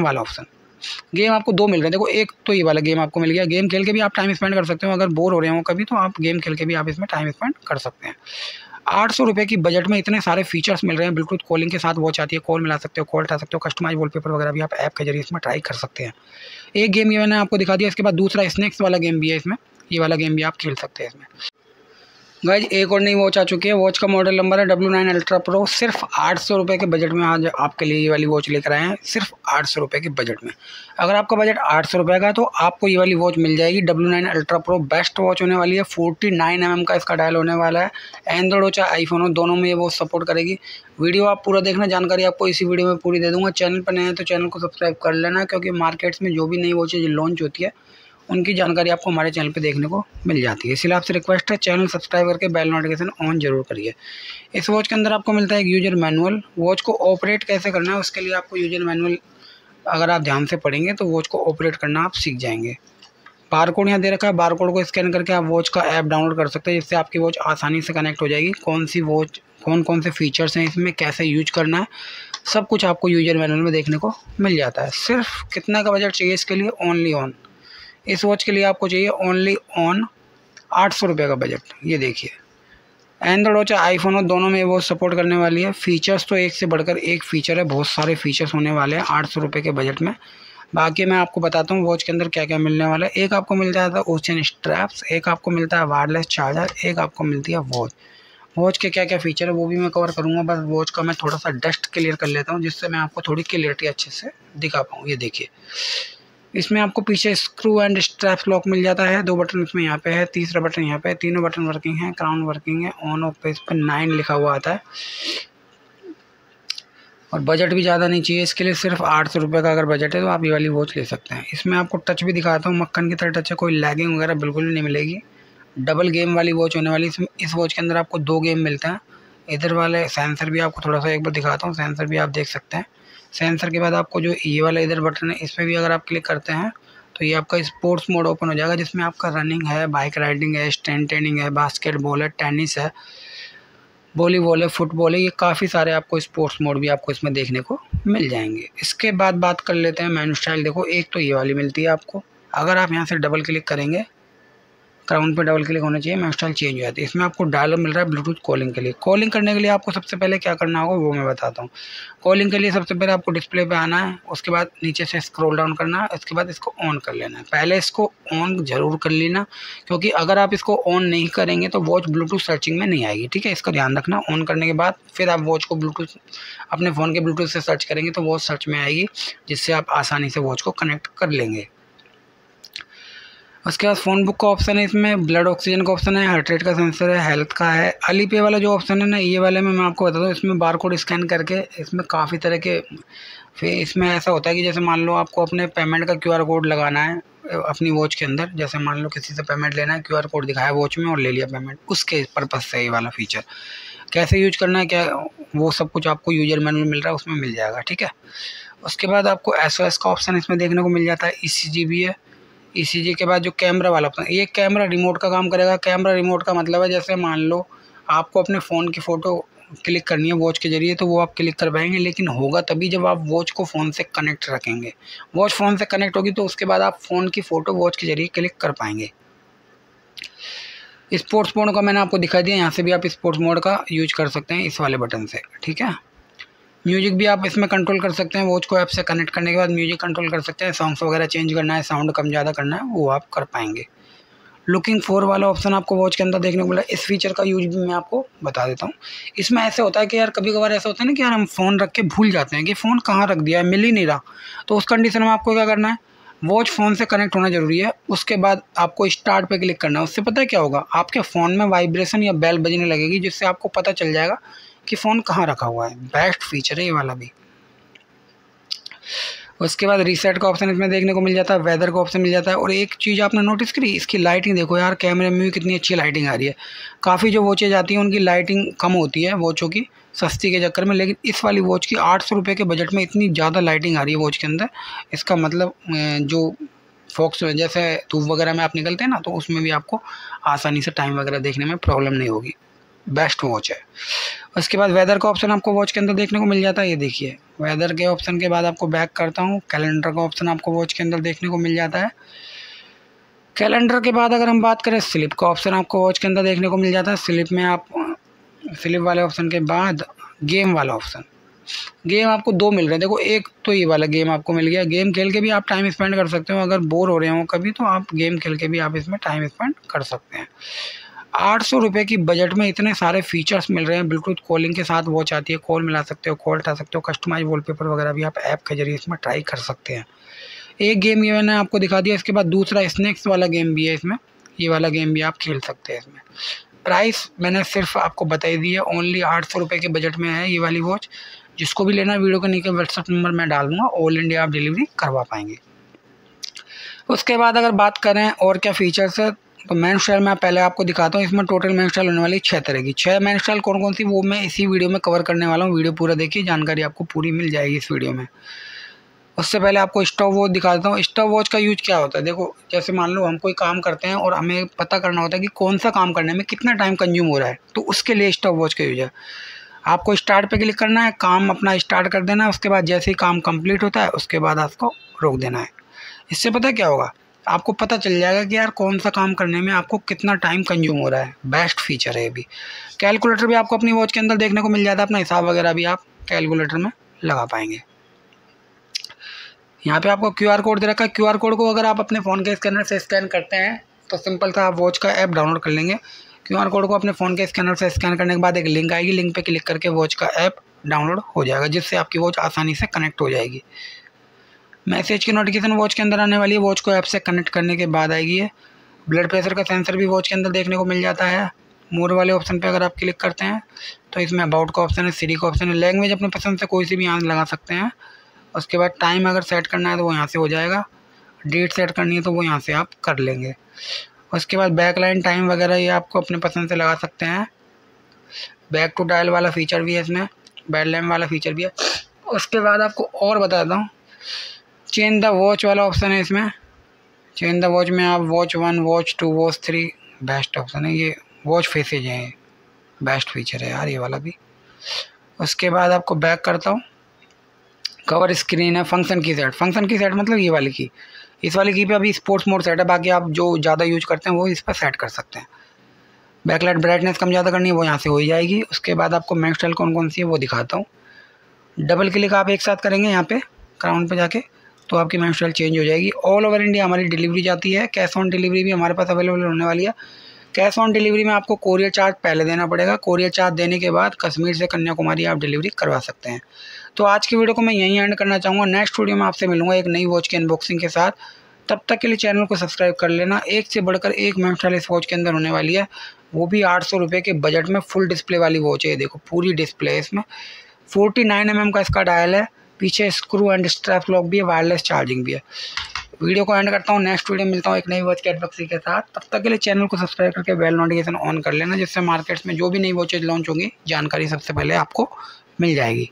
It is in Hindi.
गेम वाला ऑप्शन गेम आपको दो मिल रहे हैं। देखो, एक तो ये वाला गेम आपको मिल गया। गेम खेल के भी आप टाइम स्पेंड कर सकते हो। अगर बोर हो रहे हो कभी तो आप गेम खेल के भी आप इसमें टाइम स्पेंड कर सकते हैं। आठ सौ रुपये की बजट में इतने सारे फीचर्स मिल रहे हैं। ब्लूटूथ कॉलिंग के साथ वॉच आती है। कॉल मिला सकते हो कॉल उठा सकते हो। कस्टमाइज वॉलपेपर वगैरह भी आप ऐप के ज़रिए इसमें ट्राई कर सकते हैं। एक गेम ये मैंने आपको दिखा दिया। इसके बाद दूसरा स्नैक्स वाला गेम भी है इसमें। ये वाला गेम भी आप खेल सकते हैं इसमें। गाइज़ एक और नई वॉच आ चुकी है। वॉच का मॉडल नंबर है डब्ल्यू नाइन अल्ट्रा प्रो सिर्फ़ आठ सौ रुपये के बजट में आज आपके लिए ये वाली वॉच लेकर आए हैं। सिर्फ़ आठ सौ रुपये के बजट में। अगर आपका बजट आठ सौ रुपये का तो आपको ये वाली वॉच मिल जाएगी। W nine ultra pro best watch होने वाली है। फोर्टी नाइन एम एम का इसका डायल होने वाला है। एंड्रॉइड हो चाहे आईफोन हो, दोनों में ये वॉच सपोर्ट करेगी। वीडियो आप पूरा देखना। जानकारी आपको इसी वीडियो में पूरी दे दूँगा। चैनल पर नए हैं तो चैनल को सब्सक्राइब कर लेना, क्योंकि मार्केट्स में जो भी नई वॉचेज लॉन्च होती है उनकी जानकारी आपको हमारे चैनल पे देखने को मिल जाती है। इसलिए आपसे रिक्वेस्ट है चैनल सब्सक्राइब करके बेल नोटिफिकेशन ऑन ज़रूर करिए। इस वॉच के अंदर आपको मिलता है एक यूज़र मैनुअल वॉच को ऑपरेट कैसे करना है, उसके लिए आपको यूज़र मैनुअल अगर आप ध्यान से पढ़ेंगे तो वॉच को ऑपरेट करना आप सीख जाएँगे। बार कोड यहाँ दे रखा है। बार कोड को स्कैन करके आप वॉच का ऐप डाउनलोड कर सकते हैं, जिससे आपकी वॉच आसानी से कनेक्ट हो जाएगी। कौन सी वॉच कौन कौन से फीचर्स हैं इसमें, कैसे यूज़ करना है, सब कुछ आपको यूज़र मैनुअल में देखने को मिल जाता है। सिर्फ़ कितना का बजट चाहिए इसके लिए? ओनली ऑन इस वॉच के लिए आपको चाहिए ओनली ऑन आठ सौ रुपये का बजट ये देखिए। एंड्रॉइड वॉच आईफोन और दोनों में वो सपोर्ट करने वाली है। फ़ीचर्स तो एक से बढ़कर एक फ़ीचर है। बहुत सारे फीचर्स होने वाले हैं आठ सौ रुपये के बजट में। बाकी मैं आपको बताता हूँ वॉच के अंदर क्या क्या मिलने वाला है। एक आपको मिल जाता है ओशन स्ट्रैप्स एक आपको मिलता है वायरलेस चार्जर एक आपको मिलती है वॉच वॉच के क्या क्या फ़ीचर है वो भी मैं कवर करूँगा। बस वॉच का मैं थोड़ा सा डस्ट क्लियर कर लेता हूँ, जिससे मैं आपको थोड़ी क्लियरिटी अच्छे से दिखा पाऊँ। ये देखिए। इसमें आपको पीछे स्क्रू एंड स्ट्रैप लॉक मिल जाता है। दो बटन इसमें यहाँ पे है, तीसरा बटन यहाँ पे है, तीनों बटन वर्किंग है क्राउन वर्किंग है ऑन ऑफ़ पे इस पर नाइन लिखा हुआ आता है। और बजट भी ज़्यादा नहीं चाहिए, इसके लिए सिर्फ़ आठ सौ रुपये का अगर बजट है तो आप ये वाली वॉच ले सकते हैं। इसमें आपको टच भी दिखाता हूँ, मक्खन की तरह टच है, कोई लैगिंग वगैरह बिल्कुल नहीं मिलेगी। डबल गेम वाली वॉच होने वाली इसमें इस वॉच के अंदर आपको दो गेम मिलते हैं। इधर वाले सेंसर भी आपको थोड़ा सा एक बार दिखाता हूँ सेंसर भी आप देख सकते हैं। सेंसर के बाद आपको जो ये वाला इधर बटन है, इस पर भी अगर आप क्लिक करते हैं तो ये आपका स्पोर्ट्स मोड ओपन हो जाएगा, जिसमें आपका रनिंग है, बाइक राइडिंग है, स्टैंड टेनिंग है, बास्केटबॉल है, टेनिस है, वॉलीबॉल है, फुटबॉल है, ये काफ़ी सारे आपको स्पोर्ट्स मोड भी आपको इसमें देखने को मिल जाएँगे। इसके बाद बात कर लेते हैं मैनू स्टाइल। देखो, एक तो ये वाली मिलती है आपको। अगर आप यहाँ से डबल क्लिक करेंगे क्राउन पे डबल क्लिक होना चाहिए, मैं स्टाइल चेंज हो जाती है। इसमें आपको डायलर मिल रहा है ब्लूटूथ कॉलिंग के लिए। कॉलिंग करने के लिए आपको सबसे पहले क्या करना होगा, वो मैं बताता हूँ। कॉलिंग के लिए सबसे पहले आपको डिस्प्ले पे आना है, उसके बाद नीचे से स्क्रोल डाउन करना है, उसके बाद इसको ऑन कर लेना है। पहले इसको ऑन ज़रूर कर लेना, क्योंकि अगर आप इसको ऑन नहीं करेंगे तो वॉच ब्लूटूथ सर्चिंग में नहीं आएगी, ठीक है? इसका ध्यान रखना ऑन करने के बाद फिर आप वॉच को ब्लूटूथ अपने फ़ोन के ब्लूटूथ से सर्च करेंगे तो वॉच सर्च में आएगी, जिससे आप आसानी से वॉच को कनेक्ट कर लेंगे। उसके बाद फ़ोन बुक का ऑप्शन है, इसमें ब्लड ऑक्सीजन का ऑप्शन है हार्ट रेट का सेंसर है हेल्थ का है। अली पे वाला जो ऑप्शन है ना, ये वाले में मैं आपको बता दूँ, इसमें बार कोड स्कैन करके, इसमें काफ़ी तरह के, फिर इसमें ऐसा होता है कि जैसे मान लो आपको अपने पेमेंट का क्यूआर कोड लगाना है, अपनी वॉच के अंदर, जैसे मान लो किसी से पेमेंट लेना है क्यूआर कोड दिखाया वॉच में और ले लिया पेमेंट उसके पर्पज़ से ये वाला फीचर कैसे यूज़ करना है, क्या, वो सब कुछ आपको यूज़र मैनुअल मिल रहा है, उसमें मिल जाएगा, ठीक है? उसके बाद आपको एसओएस का ऑप्शन इसमें देखने को मिल जाता है ई भी है ई के बाद जो कैमरा वाला ऑप्शन ये कैमरा रिमोट का काम करेगा। कैमरा रिमोट का मतलब है, जैसे मान लो आपको अपने फ़ोन की फ़ोटो क्लिक करनी है वॉच के ज़रिए तो वो आप क्लिक कर पाएँगे, लेकिन होगा तभी जब आप वॉच को फ़ोन से कनेक्ट रखेंगे। वॉच फ़ोन से कनेक्ट होगी तो उसके बाद आप फ़ोन की फ़ोटो वॉच के ज़रिए क्लिक कर पाएँगे। स्पोर्ट्स मोड का मैंने आपको दिखा दिया, यहाँ से भी आप स्पोर्ट्स मोड का यूज़ कर सकते हैं इस वाले बटन से, ठीक है? म्यूज़िक भी आप इसमें कंट्रोल कर सकते हैं वॉच को ऐप से कनेक्ट करने के बाद म्यूज़िक कंट्रोल कर सकते हैं सॉन्ग्स वगैरह चेंज करना है साउंड कम ज़्यादा करना है, वो आप कर पाएँगे। लुकिंग फोर वाला ऑप्शन आपको वॉच के अंदर देखने को मिला, इस फीचर का यूज़ भी मैं आपको बता देता हूँ। इसमें ऐसे होता है कि यार कभी कभार ऐसा होता है ना कि यार, हम फ़ोन रख के भूल जाते हैं कि फ़ोन कहाँ रख दिया है, मिल ही नहीं रहा। तो उस कंडीशन में आपको क्या करना है? वॉच फ़ोन से कनेक्ट होना ज़रूरी है, उसके बाद आपको स्टार्ट पे क्लिक करना है। उससे पता है क्या होगा? आपके फ़ोन में वाइब्रेशन या बेल बजने लगेगी, जिससे आपको पता चल जाएगा कि फ़ोन कहाँ रखा हुआ है? बेस्ट फीचर है ये वाला भी। उसके बाद रीसेट का ऑप्शन इसमें देखने को मिल जाता है वेदर का ऑप्शन मिल जाता है और एक चीज़ आपने नोटिस करी, इसकी लाइटिंग देखो यार कैमरे में भी कितनी अच्छी लाइटिंग आ रही है। काफ़ी जो वॉचेज आती हैं, उनकी लाइटिंग कम होती है वॉचों की सस्ती के चक्कर में, लेकिन इस वाली वॉच की आठ सौ रुपये के बजट में इतनी ज़्यादा लाइटिंग आ रही है वॉच के अंदर। इसका मतलब जो फोक्स जैसे धूप वगैरह में आप निकलते हैं ना तो उसमें भी आपको आसानी से टाइम वगैरह देखने में प्रॉब्लम नहीं होगी। बेस्ट वॉच है। उसके बाद वेदर का ऑप्शन आपको वॉच के अंदर देखने को मिल जाता है, ये देखिए। वेदर के ऑप्शन के बाद आपको बैक करता हूँ। कैलेंडर का ऑप्शन आपको वॉच के अंदर देखने को मिल जाता है। कैलेंडर के बाद अगर हम बात करें, स्लिप का ऑप्शन आपको वॉच के अंदर देखने को मिल जाता है। स्लिप में आप, स्लिप वाले ऑप्शन के बाद गेम वाला ऑप्शन। गेम आपको दो मिल रहे हैं। देखो, एक तो ये वाला गेम आपको मिल गया। गेम खेल के भी आप टाइम स्पेंड कर सकते हो। अगर बोर हो रहे हो कभी तो आप गेम खेल के भी आप इसमें टाइम स्पेंड कर सकते हैं। आठ सौ रुपये की बजट में इतने सारे फीचर्स मिल रहे हैं। बिल्कुल कॉलिंग के साथ वॉच आती है। कॉल मिला सकते हो कॉल उठा सकते हो कस्टमाइज वॉलपेपर वगैरह भी आप ऐप के ज़रिए इसमें ट्राई कर सकते हैं। एक गेम ये मैंने आपको दिखा दिया, इसके बाद दूसरा स्नैक्स वाला गेम भी है इसमें। ये वाला गेम भी आप खेल सकते हैं इसमें। प्राइस मैंने सिर्फ़ आपको बताई दी है। ओनली आठ सौ रुपये के बजट में है ये वाली वॉच जिसको भी लेना वीडियो के नीचे व्हाट्सअप नंबर मैं डाल दूँगा ऑल इंडिया आप डिलीवरी करवा पाएँगे। उसके बाद अगर बात करें और क्या फ़ीचर्स है तो मैन स्टाइल मैं पहले आपको दिखाता हूँ, इसमें टोटल मैन स्टाइल होने वाली छः तरह की। छः मैन स्टाइल कौन कौन सी, वो मैं इसी वीडियो में कवर करने वाला हूँ। वीडियो पूरा देखिए, जानकारी आपको पूरी मिल जाएगी इस वीडियो में। उससे पहले आपको स्टॉप वॉच दिखा देता हूँ। स्टॉप वॉच का यूज़ क्या होता है? देखो, जैसे मान लो हम कोई काम करते हैं और हमें पता करना होता है कि कौन सा काम करने में कितना टाइम कंज्यूम हो रहा है तो उसके लिए स्टॉप वॉच का यूज़ है। आपको स्टार्ट पे क्लिक करना है, काम अपना स्टार्ट कर देना है, उसके बाद जैसे ही काम कंप्लीट होता है, उसके बाद आपको रोक देना है। इससे पता क्या होगा? आपको पता चल जाएगा कि यार कौन सा काम करने में आपको कितना टाइम कंज्यूम हो रहा है। बेस्ट फीचर है ये भी। कैलकुलेटर भी आपको अपनी वॉच के अंदर देखने को मिल जाता है, अपना हिसाब वगैरह भी आप कैलकुलेटर में लगा पाएँगे। यहाँ पे आपको क्यू आर कोड दे रखा है। क्यू आर कोड को अगर आप अपने फ़ोन के स्कैनर से स्कैन करते हैं तो सिंपल सा आप वॉच का ऐप डाउनलोड कर लेंगे। क्यू आर कोड को अपने फ़ोन के स्कैनर से स्कैन करने के बाद एक लिंक आएगी। लिंक पे क्लिक करके वॉच का ऐप डाउनलोड हो जाएगा, जिससे आपकी वॉच आसानी से कनेक्ट हो जाएगी। मैसेज की नोटिफिकेशन वॉच के अंदर आने वाली है। वॉच को ऐप से कनेक्ट करने के बाद आएगी है ब्लड प्रेशर का सेंसर भी वॉच के अंदर देखने को मिल जाता है। मोर वाले ऑप्शन पे अगर आप क्लिक करते हैं तो इसमें अबाउट का ऑप्शन है सीरी का ऑप्शन है। लैंग्वेज अपने पसंद से कोई सी भी यहाँ लगा सकते हैं। उसके बाद टाइम अगर सेट करना है तो वो यहाँ से हो जाएगा। डेट सेट करनी है तो वो यहाँ से आप कर लेंगे। उसके बाद बैक लाइन टाइम वगैरह ये आपको अपने पसंद से लगा सकते हैं। बैक टू डायल वाला फीचर भी है इसमें। बैड लैम्प वाला फीचर भी है। उसके बाद आपको और बताता हूँ। चेंज द वॉच वाला ऑप्शन है इसमें। चेंज द वॉच में आप watch one watch two watch three best option है। ये वॉच फेसेज हैं बेस्ट फीचर है यार ये वाला भी। उसके बाद आपको बैक करता हूँ। कवर स्क्रीन है function key set function key set मतलब ये वाली की। इस वाली की पे अभी स्पोर्ट्स मोड सेट है। बाकी आप जो ज़्यादा यूज़ करते हैं वो इस पर सेट कर सकते हैं। बैकलाइट ब्राइटनेस कम ज़्यादा करनी है, वो यहाँ से हो ही जाएगी। उसके बाद आपको मैक स्टाइल कौन कौन सी है वो दिखाता हूँ। डबल क्लिक आप एक साथ करेंगे यहाँ पे क्राउन पे जाके। तो आपकी मैक स्टाइल चेंज हो जाएगी। ऑल ओवर इंडिया हमारी डिलीवरी जाती है। कैश ऑन डिलीवरी भी हमारे पास अवेलेबल होने वाली है। कैश ऑन डिलीवरी में आपको कोरियर चार्ज पहले देना पड़ेगा। कोरियर चार्ज देने के बाद कश्मीर से कन्याकुमारी आप डिलीवरी करवा सकते हैं। तो आज की वीडियो को मैं यहीं एंड करना चाहूँगा। नेक्स्ट वीडियो में आपसे मिलूँगा एक नई वॉच की अनबॉक्सिंग के साथ। तब तक के लिए चैनल को सब्सक्राइब कर लेना। एक से बढ़कर एक मेमस्टाइल इस वॉच के अंदर होने वाली है। वो भी आठ सौ रुपये के बजट में फुल डिस्प्ले वाली वॉच है। देखो, पूरी डिस्प्ले है इसमें। फोर्टी नाइन एम एम का इसका डायल है। पीछे स्क्रू एंड स्ट्रैप लॉक भी है वायरलेस चार्जिंग भी है। वीडियो को एंड करता हूँ नेक्स्ट वीडियो मिलता हूँ एक नई वॉच कैटबक्सी के साथ। तब तक के लिए चैनल को सब्सक्राइब करके बेल नोटिफिकेशन ऑन कर लेना, जिससे मार्केट्स में जो भी नई वॉचेज लॉन्च होंगी, जानकारी सबसे पहले आपको मिल जाएगी।